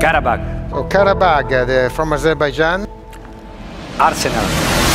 Karabakh. Oh, Karabakh, uh, from Azerbaijan. Arsenal.